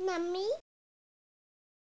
Mummy?